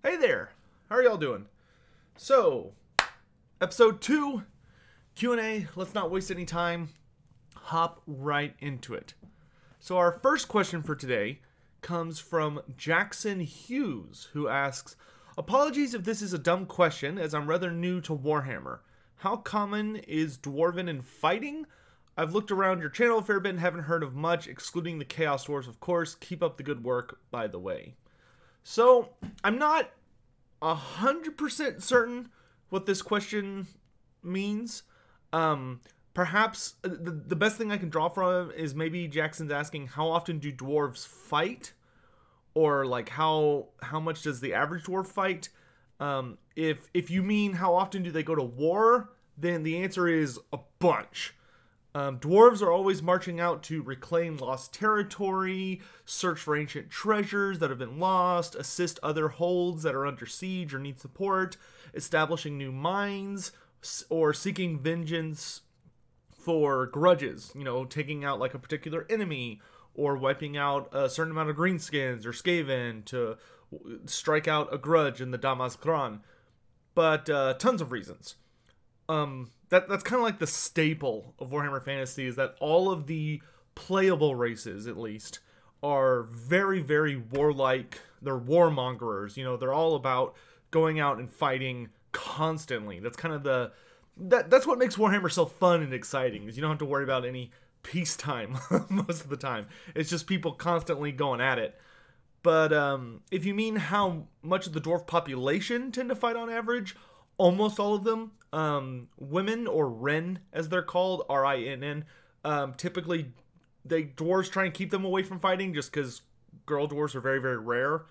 Hey there, how are y'all doing? So, episode two, Q and A. Let's not waste any time. Hop right into it. So, our first question for today comes from Jackson Hughes, who asks, "Apologies if this is a dumb question, as I'm rather new to Warhammer. How common is dwarven in fighting?" I've looked around your channel a fair bit and haven't heard of much, excluding the Chaos Wars, of course. Keep up the good work, by the way. So, I'm not 100% certain what this question means. Um, perhaps the, the best thing I can draw from is maybe Jackson's asking how often do dwarves fight? Or like how how much does the average dwarf fight? Um, if if you mean how often do they go to war, then the answer is a bunch. Um, dwarves are always marching out to reclaim lost territory, search for ancient treasures that have been lost, assist other holds that are under siege or need support, establishing new mines, or seeking vengeance for grudges, you know, taking out like a particular enemy or wiping out a certain amount of greenskins or skaven to strike out a grudge in the Dammaz Dammaz Kron. But uh, tons of reasons. Um, that that's kind of like the staple of Warhammer Fantasy is that all of the playable races, at least, are very very warlike. They're warmongers. You know, they're all about going out and fighting constantly. That's kind of the that that's what makes Warhammer so fun and exciting. Is you don't have to worry about any peacetime most of the time. It's just people constantly going at it. But um, if you mean how much of the dwarf population tend to fight on average, almost all of them um, women or rinn as they're called r-i-n-n um, typically they dwarves try and keep them away from fighting just because girl dwarves are very very rare.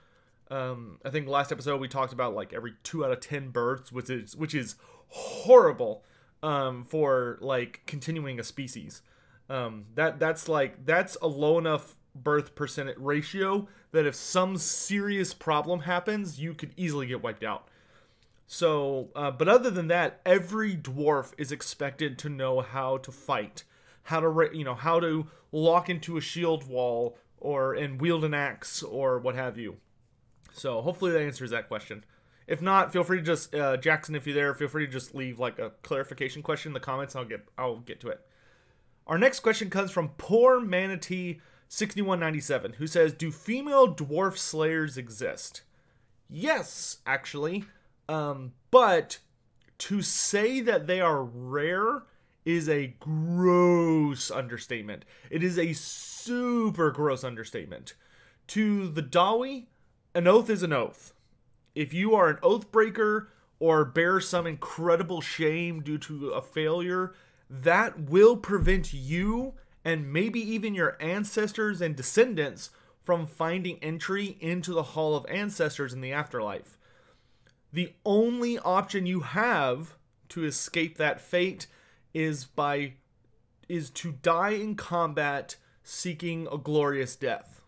Um, i think last episode we talked about like every two out of ten births which is which is horrible um, for like continuing a species. Um, that that's like that's a low enough birth percent ratio that if some serious problem happens you could easily get wiped out so, uh, but other than that, every dwarf is expected to know how to fight, how to you know how to lock into a shield wall or and wield an axe or what have you. So hopefully that answers that question. If not, feel free to just uh, Jackson, if you're there, feel free to just leave like a clarification question in the comments. I'll get I'll get to it. Our next question comes from poor manatee 6197 who says, "Do female dwarf slayers exist?" Yes, actually. Um, but to say that they are rare is a gross understatement. It is a super gross understatement. To the Dawi, an oath is an oath. If you are an oath breaker or bear some incredible shame due to a failure, that will prevent you and maybe even your ancestors and descendants from finding entry into the Hall of Ancestors in the afterlife the only option you have to escape that fate is by is to die in combat seeking a glorious death.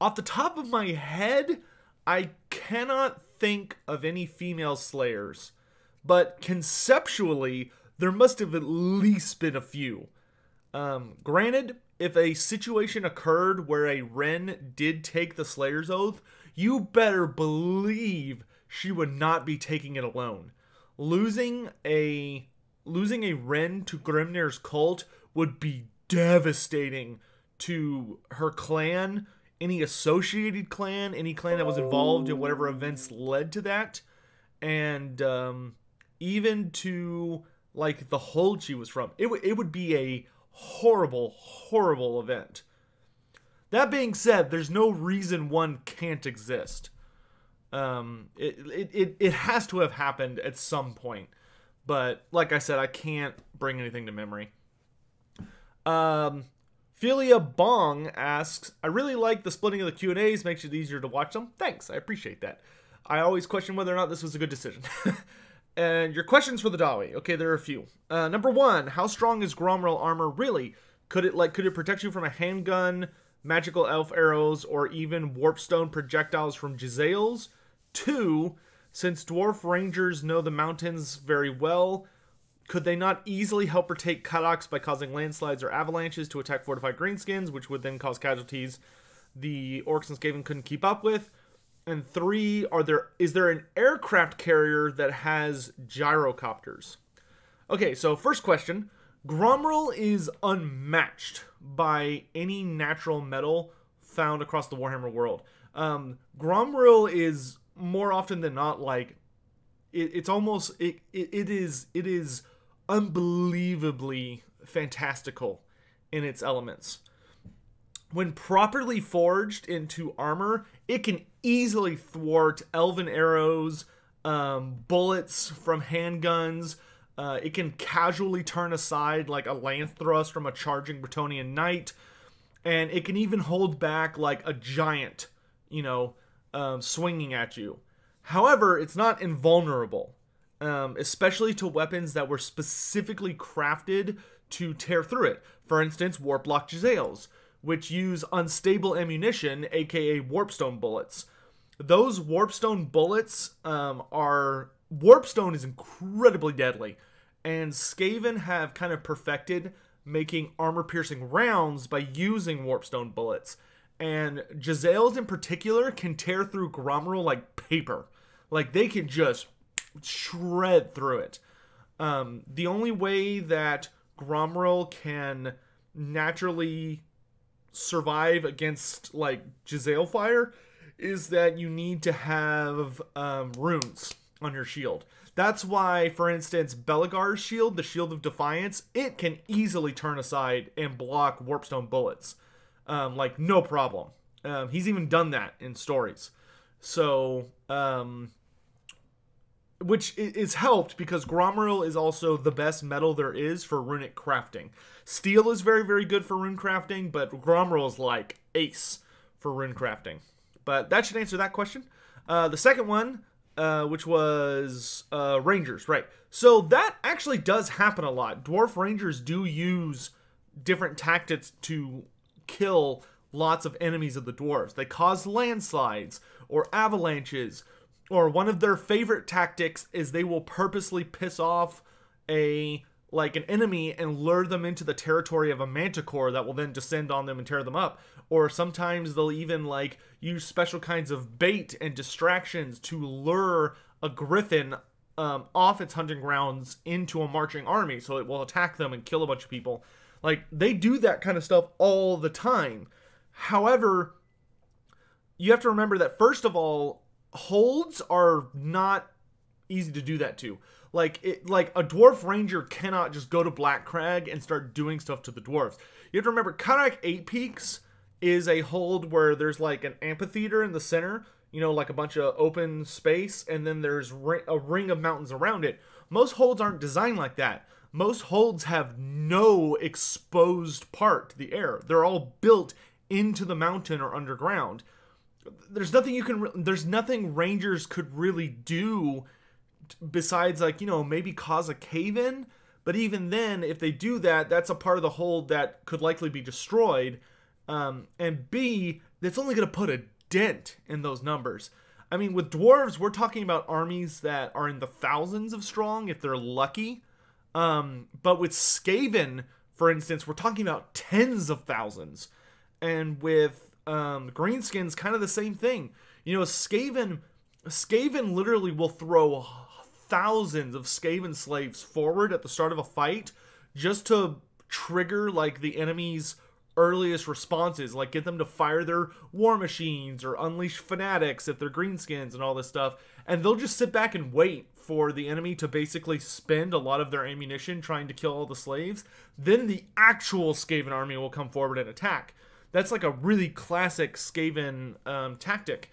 Off the top of my head, I cannot think of any female slayers, but conceptually, there must have at least been a few. Um, granted, if a situation occurred where a Rinn did take the Slayer's Oath, you better believe she would not be taking it alone. Losing a losing a Rinn to Grimnir's cult would be devastating to her clan, any associated clan, any clan that was involved in whatever events led to that, and um, even to like the hold she was from. It, w- it would be a horrible, horrible event. That being said, there's no reason one can't exist. Um, it, it, it, it has to have happened at some point. But like I said, I can't bring anything to memory. Um, Philia Bong asks, I really like the splitting of the Q&As, makes it easier to watch them. Thanks, I appreciate that. I always question whether or not this was a good decision. and your questions for the Dawi. Okay, there are a few. Uh, number one, how strong is Gromril armor really? Could it like could it protect you from a handgun, magical elf arrows, or even warpstone projectiles from Jezzail's? Two, since dwarf rangers know the mountains very well, could they not easily help or take Kadoks by causing landslides or avalanches to attack fortified greenskins, which would then cause casualties the orcs and Skaven couldn't keep up with? And three, are there is there an aircraft carrier that has gyrocopters? Okay, so first question. Gromril is unmatched by any natural metal found across the Warhammer world. Um, Gromril is more often than not like it, it's almost it, it, it is it is unbelievably fantastical in its elements. When properly forged into armor, it can easily thwart elven arrows, um, bullets from handguns. Uh, it can casually turn aside like a lance thrust from a charging Bretonnian knight, and it can even hold back like a giant, you know, um, swinging at you. However, it's not invulnerable, um, especially to weapons that were specifically crafted to tear through it. For instance, Warplock Jezzails, which use unstable ammunition, aka Warpstone bullets. Those Warpstone bullets um, are. Warpstone is incredibly deadly, and Skaven have kind of perfected making armor piercing rounds by using Warpstone bullets. And Jezzails in particular can tear through Gromril like paper. Like they can just shred through it. Um, the only way that Gromril can naturally survive against like Jezzail fire is that you need to have um, runes on your shield. That's why, for instance, Belegar's shield, the Shield of Defiance, it can easily turn aside and block Warpstone bullets. Um, like, no problem. Um, he's even done that in stories. So, um, which is helped because Gromril is also the best metal there is for runic crafting. Steel is very, very good for rune crafting, but Gromril is like ace for rune crafting. But that should answer that question. Uh, the second one, uh, which was uh, Rangers, right? So that actually does happen a lot. Dwarf Rangers do use different tactics to kill lots of enemies of the dwarves. They cause landslides or avalanches or one of their favorite tactics is they will purposely piss off a like an enemy and lure them into the territory of a manticore that will then descend on them and tear them up. Or sometimes they'll even like use special kinds of bait and distractions to lure a griffin um, off its hunting grounds into a marching army. So it will attack them and kill a bunch of people like they do that kind of stuff all the time however you have to remember that first of all holds are not easy to do that to. Like it, like a dwarf ranger cannot just go to Black Crag and start doing stuff to the dwarves. You have to remember, Karak Eight Peaks is a hold where there's like an amphitheater in the center, you know, like a bunch of open space, and then there's a ring of mountains around it. Most holds aren't designed like that. Most holds have no exposed part to the air. They're all built into the mountain or underground. There's nothing you can there's nothing rangers could really do besides like you know maybe cause a cave in but even then if they do that that's a part of the hold that could likely be destroyed. Um, and b that's only going to put a dent in those numbers. I mean with dwarves we're talking about armies that are in the thousands of strong if they're lucky um, but with skaven for instance we're talking about tens of thousands and with um, Greenskin's kind of the same thing. You know, Skaven, Skaven literally will throw thousands of Skaven slaves forward at the start of a fight just to trigger like the enemy's earliest responses, like get them to fire their war machines or unleash fanatics if they're greenskins and all this stuff. And they'll just sit back and wait for the enemy to basically spend a lot of their ammunition trying to kill all the slaves. Then the actual Skaven army will come forward and attack. That's like a really classic Skaven um, tactic.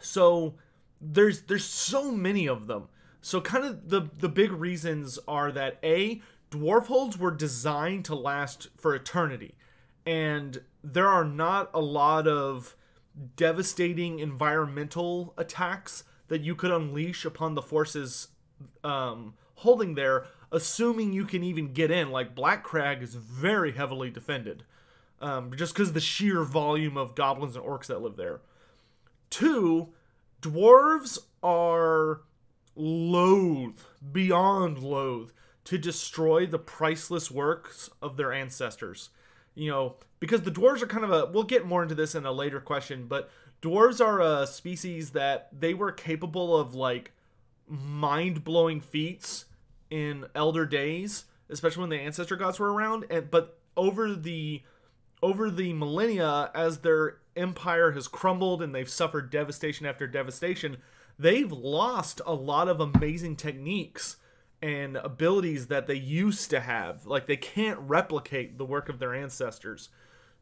So there's there's so many of them. So kind of the the big reasons are that a dwarf holds were designed to last for eternity, and there are not a lot of devastating environmental attacks that you could unleash upon the forces um, holding there, assuming you can even get in. Like Black Crag is very heavily defended um, just because the sheer volume of goblins and orcs that live there. Two, dwarves are loath, beyond loath, to destroy the priceless works of their ancestors. You know, because the dwarves are kind of a. We'll get more into this in a later question, but dwarves are a species that they were capable of like mind-blowing feats in elder days, especially when the ancestor gods were around. And but over the over the millennia, as their empire has crumbled and they've suffered devastation after devastation, they've lost a lot of amazing techniques and abilities that they used to have. Like they can't replicate the work of their ancestors.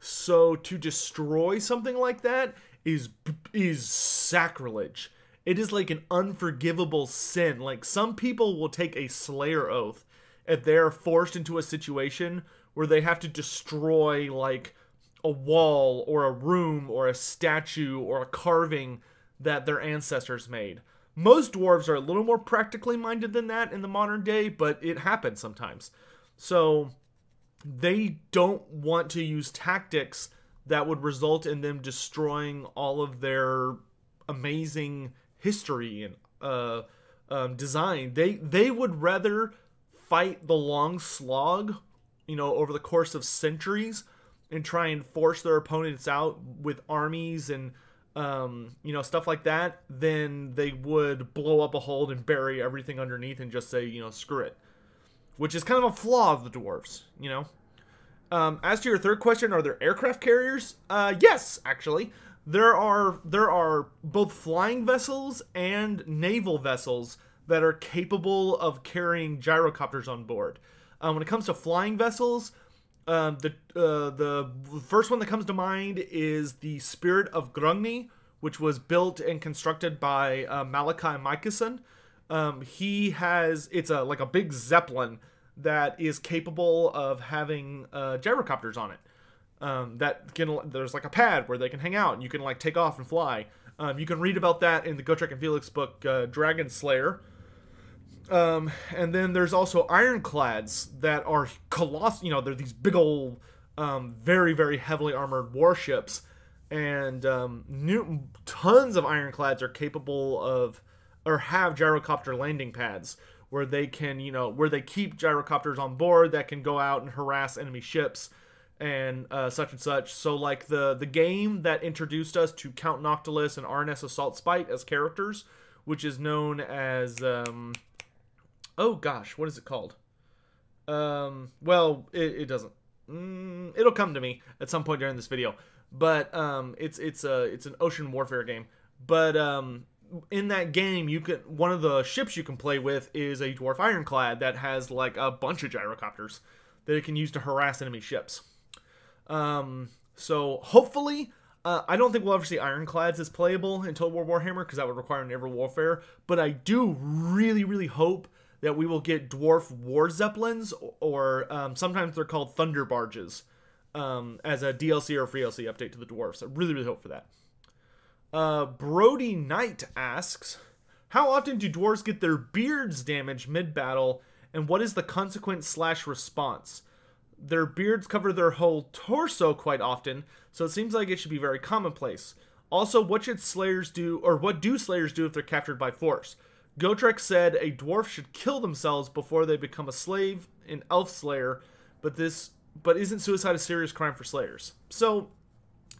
So to destroy something like that is is sacrilege. It is like an unforgivable sin. Like some people will take a slayer oath if they're forced into a situation where they have to destroy like a wall or a room or a statue or a carving that their ancestors made. Most dwarves are a little more practically minded than that in the modern day, but it happens sometimes. So they don't want to use tactics that would result in them destroying all of their amazing history and uh, um, design. They they would rather fight the long slog, you know, over the course of centuries, and try and force their opponents out with armies and um, you know stuff like that, than they would blow up a hold and bury everything underneath and just say you know screw it, which is kind of a flaw of the dwarves, you know. Um, as to your third question, are there aircraft carriers? Uh, yes, actually there are there are both flying vessels and naval vessels that are capable of carrying gyrocopters on board. Um, when it comes to flying vessels, um, the uh, the first one that comes to mind is the Spirit of Grungni, which was built and constructed by uh, Malakai Makaisson. Um, he has it's a like a big zeppelin that is capable of having uh, gyrocopters on it um, that can there's like a pad where they can hang out and you can like take off and fly. Um, you can read about that in the Gotrek and Felix book uh, Dragon Slayer. Um, and then there's also ironclads that are colossal. You know, they're these big old, um, very very heavily armored warships, and um, new tons of ironclads are capable of or have gyrocopter landing pads where they can you know where they keep gyrocopters on board that can go out and harass enemy ships and uh, such and such. So like the the game that introduced us to Count Noctilus and Aranessa Saltspite as characters, which is known as um, oh gosh, what is it called? Um, well, it, it doesn't. Mm, it'll come to me at some point during this video. But um, it's it's a it's an ocean warfare game. But um, in that game, you can one of the ships you can play with is a dwarf ironclad that has like a bunch of gyrocopters that it can use to harass enemy ships. Um, so hopefully, uh, I don't think we'll ever see ironclads as playable in Total War Warhammer because that would require naval warfare. But I do really, really hope that we will get dwarf war zeppelins, or um, sometimes they're called thunder barges, um, as a DLC or free DLC update to the dwarves. I really, really hope for that. Uh, Brody Knight asks, how often do dwarves get their beards damaged mid-battle, and what is the consequent slash response? Their beards cover their whole torso quite often, so it seems like it should be very commonplace. Also, what should slayers do, or what do slayers do if they're captured by force? Gotrek said a dwarf should kill themselves before they become a slave in Elf Slayer, but this but isn't suicide a serious crime for slayers? So,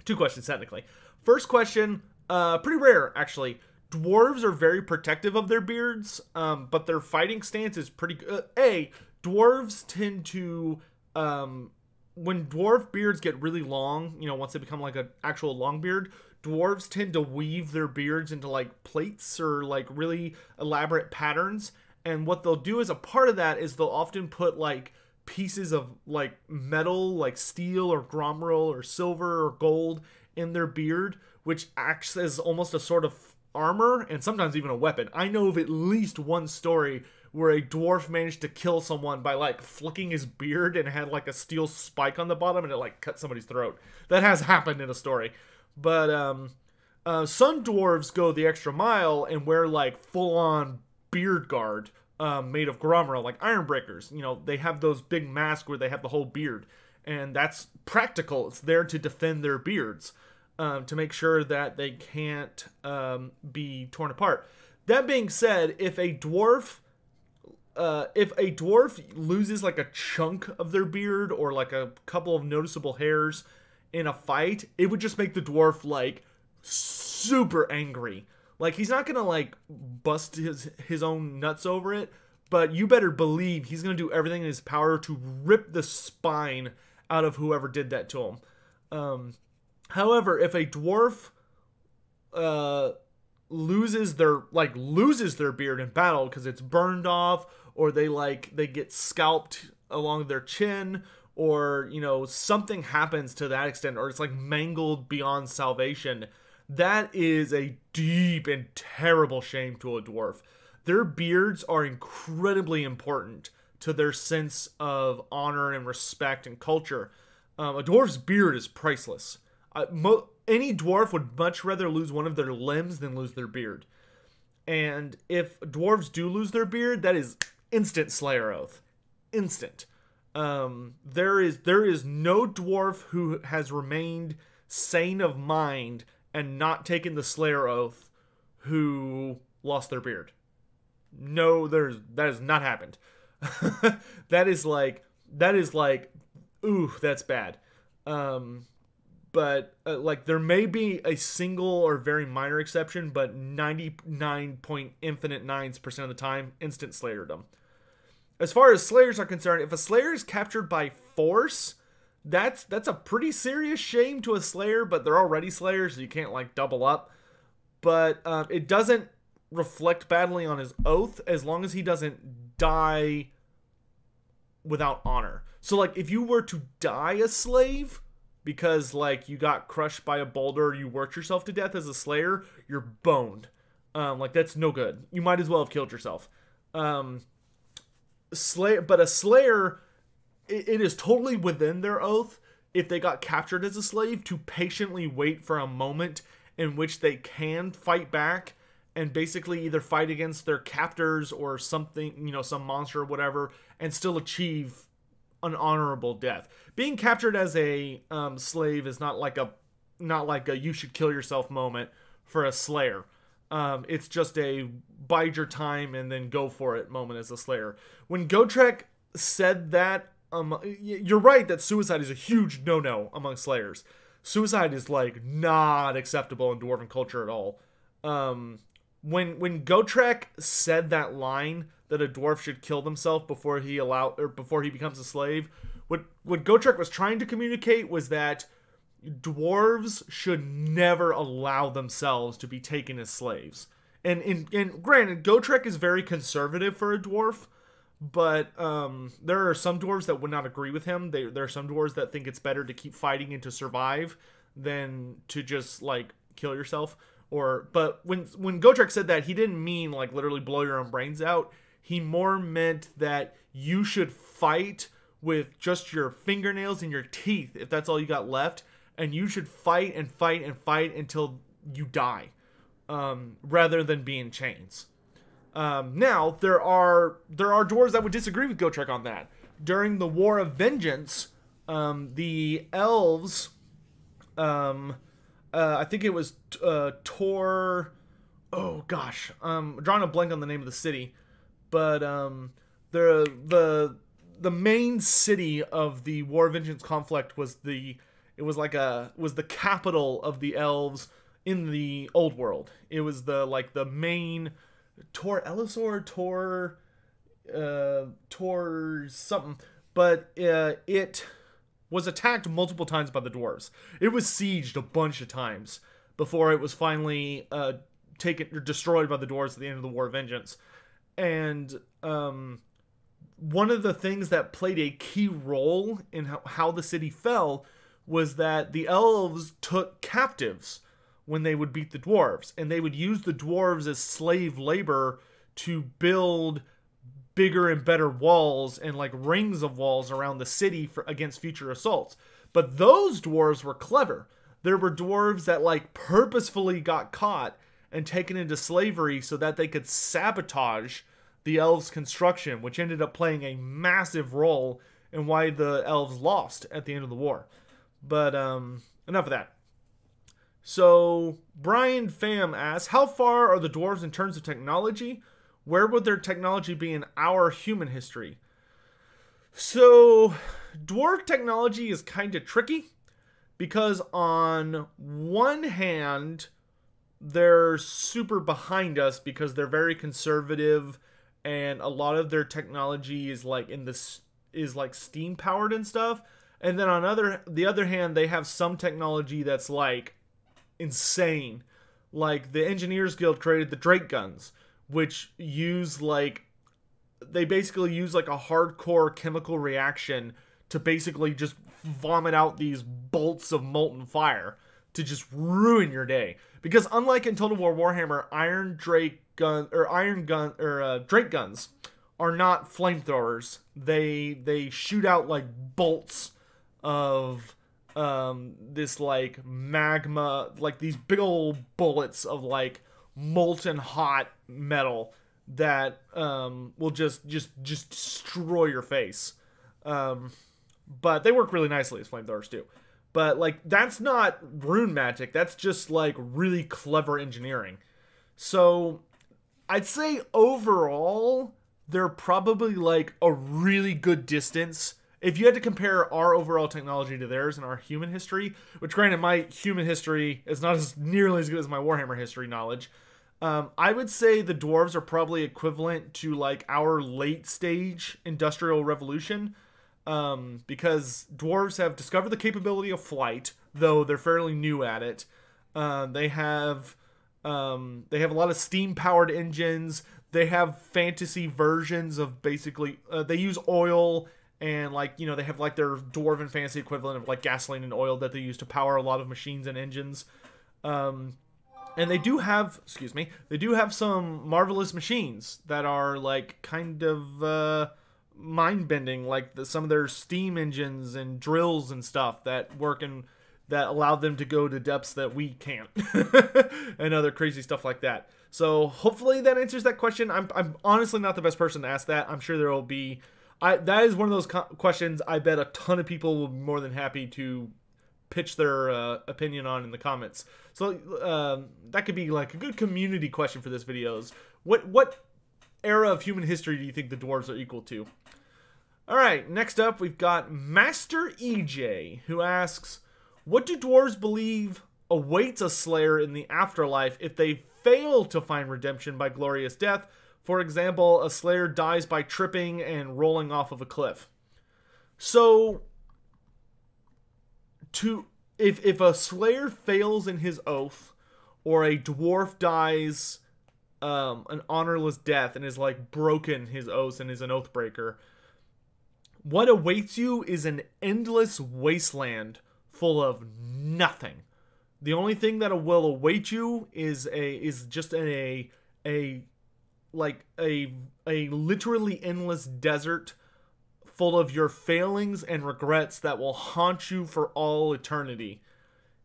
two questions technically. First question, uh, pretty rare actually. Dwarves are very protective of their beards, um, but their fighting stance is pretty good. Uh, a dwarves tend to um, when dwarf beards get really long, you know, once they become like an actual long beard, dwarves tend to weave their beards into like plates or like really elaborate patterns. And what they'll do as a part of that is they'll often put like pieces of like metal, like steel or gromril or silver or gold in their beard, which acts as almost a sort of armor and sometimes even a weapon. I know of at least one story where a dwarf managed to kill someone by like flicking his beard and had like a steel spike on the bottom and it like cut somebody's throat. That has happened in a story. But um uh, some dwarves go the extra mile and wear like full on beard guard um, made of gromril, like iron breakers. You know, they have those big masks where they have the whole beard, and that's practical. It's there to defend their beards, um, to make sure that they can't um, be torn apart. That being said, if a dwarf uh, if a dwarf loses like a chunk of their beard or like a couple of noticeable hairs in a fight, it would just make the dwarf like super angry. Like he's not gonna like bust his his own nuts over it, but you better believe he's gonna do everything in his power to rip the spine out of whoever did that to him. Um, however, if a dwarf uh, loses their like loses their beard in battle because it's burned off, or they like they get scalped along their chin, or you know something happens to that extent, or it's like mangled beyond salvation. That is a deep and terrible shame to a dwarf. Their beards are incredibly important to their sense of honor and respect and culture. Um, a dwarf's beard is priceless. Uh, mo- any dwarf would much rather lose one of their limbs than lose their beard. And if dwarves do lose their beard, that is instant Slayer oath, instant. Um, there is there is no dwarf who has remained sane of mind and not taken the Slayer oath who lost their beard. No, there's that has not happened. that is like that is like ooh, that's bad. Um, but uh, like there may be a single or very minor exception, but 99 point infinite nines percent of the time, instant slayerdom. As far as slayers are concerned, if a slayer is captured by force, that's that's a pretty serious shame to a slayer, but they're already slayers, so you can't like double up. But um, it doesn't reflect badly on his oath as long as he doesn't die without honor. So like if you were to die a slave, because like you got crushed by a boulder, you worked yourself to death as a slayer, you're boned. Um, like that's no good. You might as well have killed yourself. Um, slayer, but a slayer, it, it is totally within their oath if they got captured as a slave to patiently wait for a moment in which they can fight back and basically either fight against their captors or something, you know, some monster or whatever, and still achieve an honorable death. Being captured as a um, slave is not like a not like a you should kill yourself moment for a slayer. Um, it's just a bide your time and then go for it moment as a slayer. When Gotrek said that, um, you're right that suicide is a huge no no among slayers. Suicide is like not acceptable in dwarven culture at all. Um, when when Gotrek said that line that a dwarf should kill themselves before he allow or before he becomes a slave, what what Gotrek was trying to communicate was that dwarves should never allow themselves to be taken as slaves. And in and granted, Gotrek is very conservative for a dwarf, but um, there are some dwarves that would not agree with him. They, there are some dwarves that think it's better to keep fighting and to survive than to just like kill yourself or but when when Gotrek said that he didn't mean like literally blow your own brains out. He more meant that you should fight with just your fingernails and your teeth if that's all you got left and you should fight and fight and fight until you die um, rather than be in chains. Um, now there are there are dwarves that would disagree with Gotrek on that. During the War of Vengeance, um, the elves um, uh, I think it was uh, Tor. Oh gosh, um, drawing a blank on the name of the city, but um, the the the main city of the War of Vengeance conflict was the it was like a was the capital of the elves in the old world. It was the like the main Tor Alessi Tor uh Tor something, but uh, it was attacked multiple times by the dwarves. It was sieged a bunch of times before it was finally uh, taken or destroyed by the dwarves at the end of the War of Vengeance. And um, one of the things that played a key role in how, how the city fell was that the elves took captives when they would beat the dwarves, and they would use the dwarves as slave labor to build bigger and better walls and like rings of walls around the city for against future assaults. But those dwarves were clever. There were dwarves that like purposefully got caught and taken into slavery so that they could sabotage the elves' construction, which ended up playing a massive role in why the elves lost at the end of the war. But um enough of that. So Brian Pham asks, how far are the dwarves in terms of technology? where would their technology be in our human history? So, dwarf technology is kind of tricky because, on one hand, they're super behind us because they're very conservative and a lot of their technology is like in this is like steam powered and stuff. And then on other the other hand they have some technology that's like insane. Like the engineers guild created the drake guns which use like they basically use like a hardcore chemical reaction to basically just vomit out these bolts of molten fire to just ruin your day. Because unlike in Total War Warhammer, Iron Drake gun or Iron gun or uh, Drake guns are not flamethrowers. They they shoot out like bolts of um this like magma like these big old bullets of like molten hot metal that um will just just just destroy your face um but they work really nicely as flamethrowers too but like that's not rune magic. That's just like really clever engineering. So i'd say overall they're probably like a really good distance. If you had to compare our overall technology to theirs and our human history which granted my human history is not as nearly as good as my warhammer history knowledge um, I would say the dwarves are probably equivalent to like our late stage industrial revolution um, because dwarves have discovered the capability of flight, though they're fairly new at it. Uh, they have um, they have a lot of steam powered engines. They have fantasy versions of basically uh, they use oil and like you know they have like their dwarven fantasy equivalent of like gasoline and oil that they use to power a lot of machines and engines. Um, and they do have excuse me they do have some marvelous machines that are like kind of uh, mind bending, like the, some of their steam engines and drills and stuff that work and that allow them to go to depths that we can't, and other crazy stuff like that. So hopefully that answers that question. I'm I'm honestly not the best person to ask that. I'm sure there will be. I that is one of those questions. I bet a ton of people will be more than happy to pitch their uh, opinion on in the comments. So um, that could be like a good community question for this videos. What what era of human history do you think the dwarves are equal to? All right, next up we've got Master EJ who asks, "What do dwarves believe awaits a slayer in the afterlife if they fail to find redemption by glorious death? For example, a slayer dies by tripping and rolling off of a cliff." So to if if a slayer fails in his oath or a dwarf dies um, an honorless death and is like broken his oaths and is an oath breaker. What awaits you is an endless wasteland full of nothing. The only thing that will await you is a is just a a like a a literally endless desert full of your failings and regrets that will haunt you for all eternity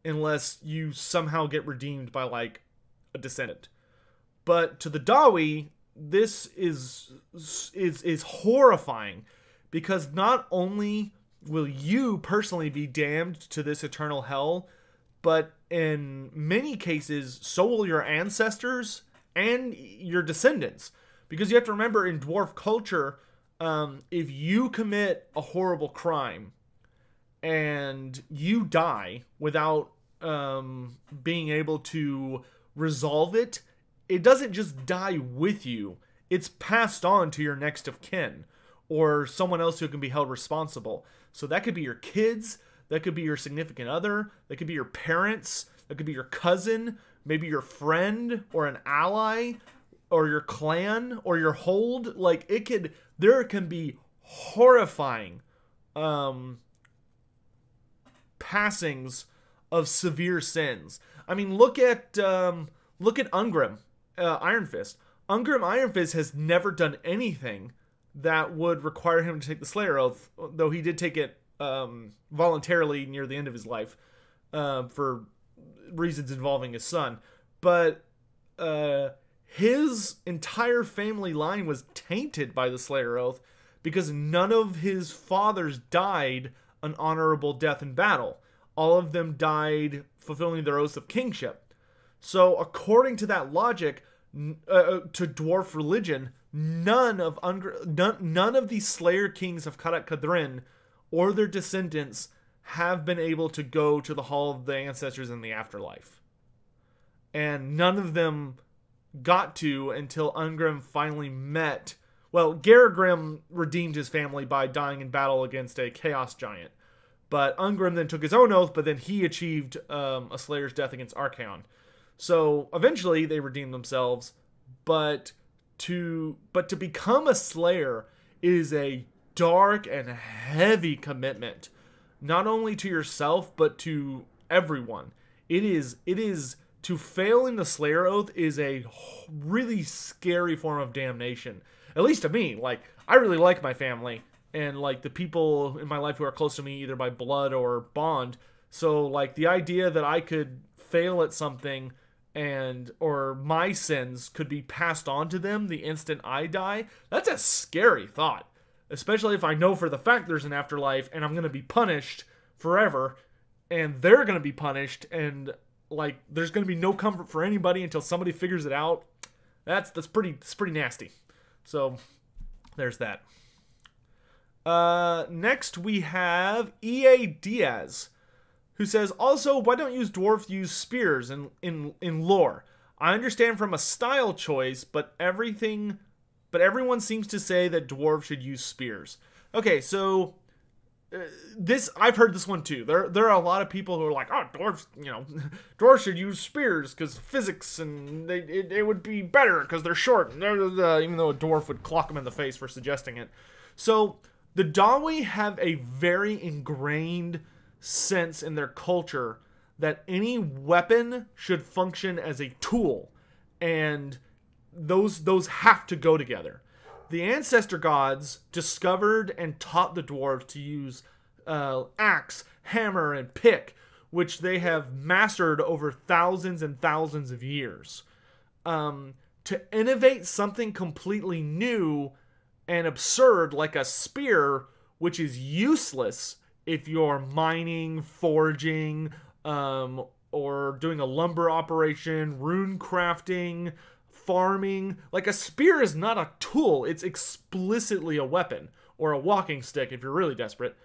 unless you somehow get redeemed by like a descendant. But to the Dawi, this is is is horrifying because not only will you personally be damned to this eternal hell, but in many cases, so will your ancestors and your descendants. Because you have to remember in dwarf culture, um, if you commit a horrible crime and you die without um, being able to resolve it, it doesn't just die with you, it's passed on to your next of kin or someone else who can be held responsible. So that could be your kids, that could be your significant other, that could be your parents, that could be your cousin, maybe your friend or an ally or your clan or your hold. Like it could there can be horrifying um passings of severe sins. I mean, look at um look at Ungrim uh, Iron Fist. Ungrim Iron Fist has never done anything that would require him to take the Slayer Oath, though he did take it um, voluntarily near the end of his life uh, for reasons involving his son. But uh, his entire family line was tainted by the Slayer Oath because none of his fathers died an honorable death in battle. All of them died fulfilling their oaths of kingship. So, according to that logic, uh, uh, to dwarf religion, none of Ungr- none, none of the Slayer kings of Karak Kadrin or their descendants have been able to go to the Hall of the Ancestors in the afterlife. and none of them got to until Ungrim finally met. Well, Garagrim redeemed his family by dying in battle against a chaos giant. But Ungrim then took his own oath, but then he achieved um, a Slayer's death against Archaon. So eventually they redeem themselves, but to but to become a Slayer is a dark and heavy commitment, not only to yourself but to everyone. It is it is to fail in the Slayer oath is a really scary form of damnation. At least to me, like I really like my family and like the people in my life who are close to me either by blood or bond. So like the idea that I could fail at something and or my sins could be passed on to them the instant I die, that's a scary thought. Especially if I know for the fact there's an afterlife and I'm going to be punished forever and they're going to be punished and like there's going to be no comfort for anybody until somebody figures it out. That's that's pretty that's pretty nasty. So there's that. Uh, next we have EA Diaz, who says also why don't use dwarf use spears in in in lore? I understand from a style choice, but everything, but everyone seems to say that dwarves should use spears. Okay, so this I've heard this one too. There there are a lot of people who are like, oh, dwarves, you know, dwarves should use spears because physics and they it, it would be better because they're short. Uh, even though a dwarf would clock them in the face for suggesting it. So the Dawi have a very ingrained sense in their culture that any weapon should function as a tool, and those those have to go together the ancestor gods discovered and taught the dwarves to use uh, axe, hammer, and pick, which they have mastered over thousands and thousands of years. Um, to innovate something completely new and absurd like a spear, which is useless if you're mining, forging, um, or doing a lumber operation, rune crafting, farming. Like a spear is not a tool, it's explicitly a weapon or a walking stick if you're really desperate.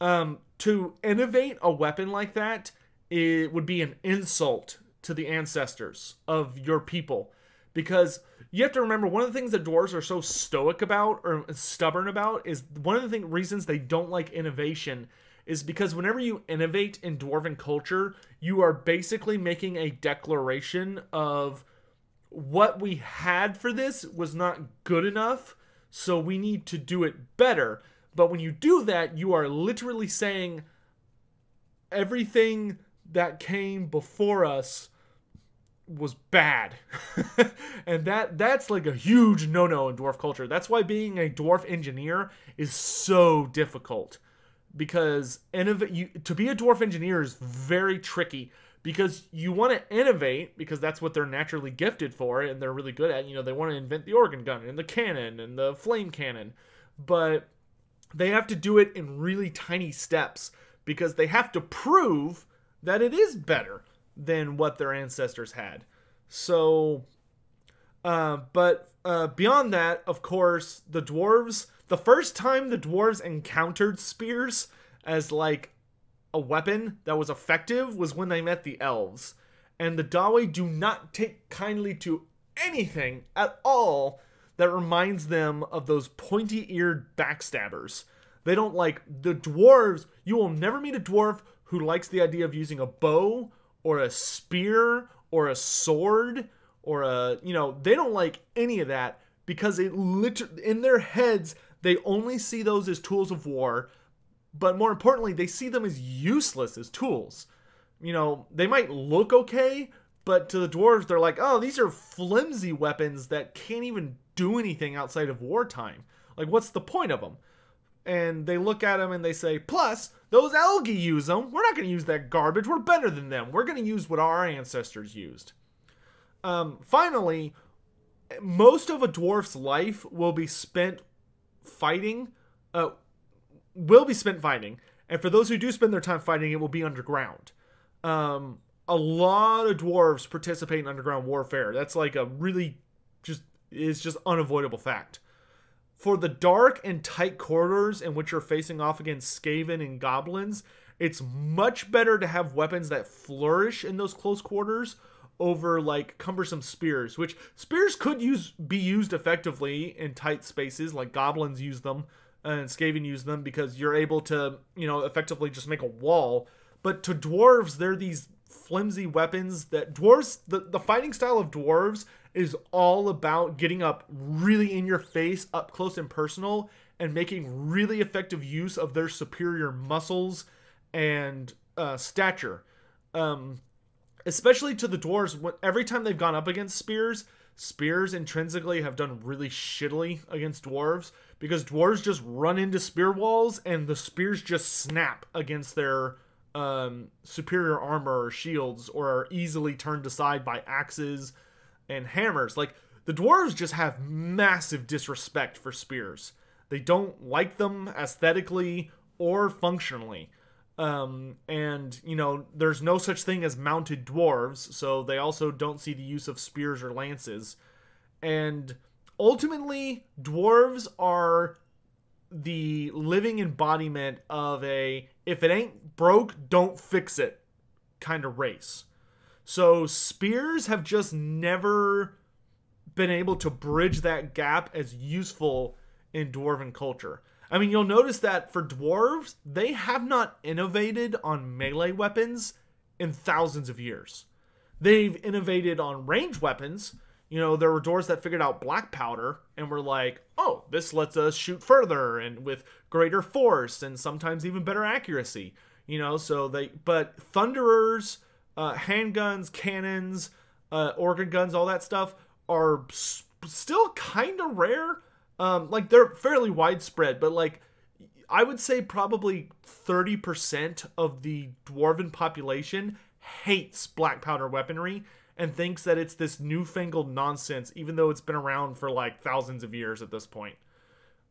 Um, to innovate a weapon like that, it would be an insult to the ancestors of your people because you have to remember one of the things that dwarves are so stoic about or stubborn about is one of the thing, reasons they don't like innovation is because whenever you innovate in dwarven culture, you are basically making a declaration of what we had for this was not good enough, so we need to do it better. But when you do that, you are literally saying everything that came before us was bad. and that that's like a huge no-no in dwarf culture. That's why being a dwarf engineer is so difficult because innovate you to be a dwarf engineer is very tricky because you want to innovate because that's what they're naturally gifted for and they're really good at. You know, they want to invent the organ gun and the cannon and the flame cannon, but they have to do it in really tiny steps because they have to prove that it is better than what their ancestors had. So, uh, but uh, beyond that, of course, the dwarves. The first time the dwarves encountered spears as like a weapon that was effective was when they met the elves. And the Dawi do not take kindly to anything at all that reminds them of those pointy eared backstabbers. They don't like the dwarves. You will never meet a dwarf who likes the idea of using a bow or a spear or a sword or a, you know, they don't like any of that because it literally, in their heads, they only see those as tools of war but more importantly, they see them as useless as tools. You know, they might look okay, but to the dwarves, they're like, oh, these are flimsy weapons that can't even do anything outside of wartime. Like, what's the point of them? And they look at them and they say, plus, those elgi use them. We're not going to use that garbage. We're better than them. We're going to use what our ancestors used. Um, finally, most of a dwarf's life will be spent fighting, uh, will be spent fighting, and for those who do spend their time fighting, it will be underground. Um, a lot of dwarves participate in underground warfare. That's like a really just is just unavoidable fact. For the dark and tight corridors in which you're facing off against Skaven and goblins, it's much better to have weapons that flourish in those close quarters over like cumbersome spears, which spears could use be used effectively in tight spaces, like goblins use them and Skaven use them because you're able to, you know, effectively just make a wall. But to dwarves, they're these flimsy weapons that dwarves the, the fighting style of dwarves is all about getting up really in your face, up close and personal, and making really effective use of their superior muscles and uh, stature. Um, especially to the dwarves, every time they've gone up against spears, spears intrinsically have done really shittily against dwarves because dwarves just run into spear walls and the spears just snap against their um, superior armor or shields or are easily turned aside by axes and hammers. Like the dwarves just have massive disrespect for spears. They don't like them aesthetically or functionally. Um, and you know, there's no such thing as mounted dwarves, so they also don't see the use of spears or lances. And ultimately, dwarves are the living embodiment of a if it ain't broke, don't fix it kind of race. So spears have just never been able to bridge that gap as useful in dwarven culture. I mean, you'll notice that for dwarves, they have not innovated on melee weapons in thousands of years. They've innovated on range weapons. You know, there were dwarves that figured out black powder and were like, oh, this lets us shoot further and with greater force and sometimes even better accuracy. You know, so they, but thunderers, uh, handguns, cannons, uh, organ guns, all that stuff are s- still kind of rare um, like they're fairly widespread, but like I would say probably 30% of the dwarven population hates black powder weaponry and thinks that it's this newfangled nonsense, even though it's been around for like thousands of years at this point.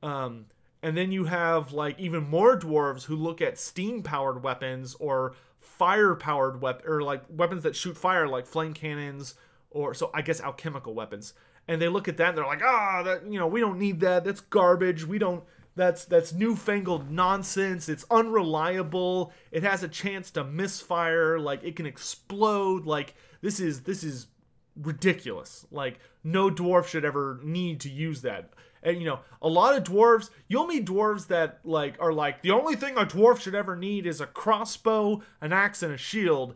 Um, and then you have like even more dwarves who look at steam powered weapons or fire powered weapon or like weapons that shoot fire like flame cannons or so I guess alchemical weapons and they look at that and they're like, ah, that you know, we don't need that. That's garbage. We don't. That's that's newfangled nonsense. It's unreliable. It has a chance to misfire. Like it can explode. Like this is this is ridiculous. Like no dwarf should ever need to use that. And you know, a lot of dwarves, you'll meet dwarves that like are like the only thing a dwarf should ever need is a crossbow, an axe, and a shield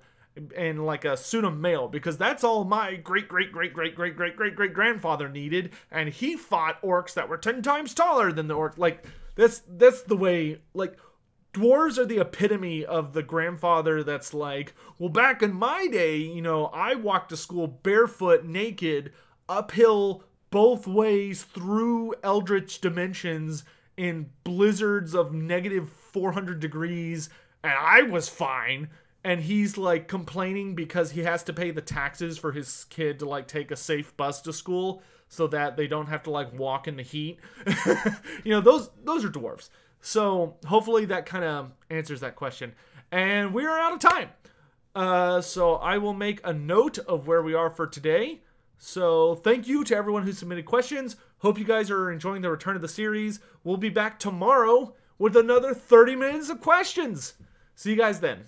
and like a suit of mail because that's all my great great great great great great great great grandfather needed and he fought orcs that were 10 times taller than the orc like that's that's the way like dwarves are the epitome of the grandfather that's like well back in my day you know i walked to school barefoot naked uphill both ways through eldritch dimensions in blizzards of negative 400 degrees and i was fine and he's like complaining because he has to pay the taxes for his kid to like take a safe bus to school so that they don't have to like walk in the heat. you know, those those are dwarves. So hopefully that kind of answers that question. And we are out of time. Uh, so I will make a note of where we are for today. So thank you to everyone who submitted questions. Hope you guys are enjoying the return of the series. We'll be back tomorrow with another 30 minutes of questions. See you guys then.